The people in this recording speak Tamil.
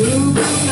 Dum dum